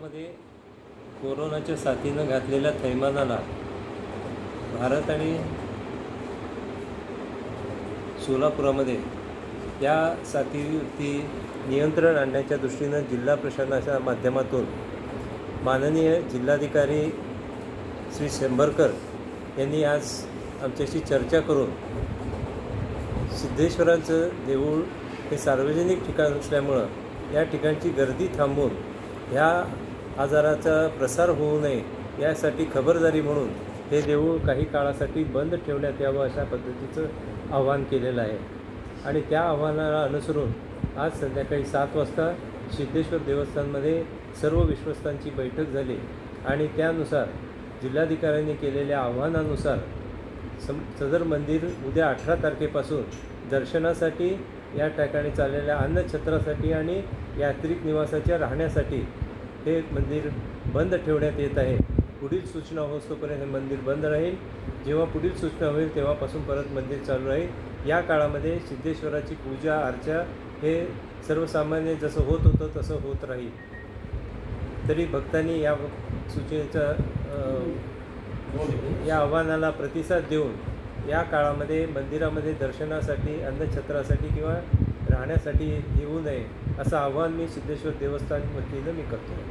मध्ये कोरोनाच्या साथीनं घातलेल्या थैमानाला भारत आणि सोलापुरामध्ये या साथीवरती नियंत्रण आणण्याच्या दृष्टीनं जिल्हा प्रशासनाच्या माध्यमातून माननीय जिल्हाधिकारी श्री शंभरकर यांनी आज आमच्याशी चर्चा करून सिद्धेश्वराचं देऊळ हे सार्वजनिक ठिकाण असल्यामुळं या ठिकाणची गर्दी थांबवून ह्या आजाराचा प्रसार होऊ नये यासाठी खबरदारी म्हणून हे देऊळ काही काळासाठी बंद ठेवण्यात यावं अशा पद्धतीचं आव्हान केलेलं आहे. आणि त्या आव्हानाला अनुसरून आज संध्याकाळी सात वाजता सिद्धेश्वर देवस्थानमध्ये सर्व विश्वस्तांची बैठक झाली आणि त्यानुसार जिल्हाधिकाऱ्यांनी केलेल्या आव्हानानुसार सम सदर मंदिर उद्या अठरा तारखेपासून दर्शनासाठी या ठिकाणी चाललेल्या अन्नछत्रासाठी आणि यात्रिक निवासाच्या राहण्यासाठी हे मंदिर बंद ठेवण्यात येत आहे. पुढील सूचना होतोपर्यंत हे मंदिर बंद राहील. जेव्हा पुढील सूचना होईल तेव्हापासून परत मंदिर चालू राहील. या काळामध्ये सिद्धेश्वराची पूजा अर्चा हे सर्वसामान्य जसं होत होतं तसं होत राहील. तरी भक्तांनी या सूचनेचा या आव्हानाला प्रतिसाद देऊन या काळामध्ये मंदिरामध्ये दर्शनासाठी अन्नछत्रासाठी किंवा राहण्यासाठी येऊ नये असं आव्हान मी सिद्धेश्वर देवस्थान वतीनं मी करतो.